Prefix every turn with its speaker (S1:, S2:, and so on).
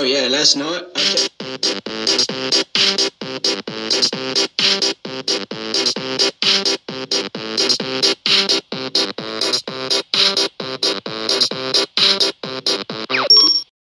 S1: Oh yeah, last night. Okay.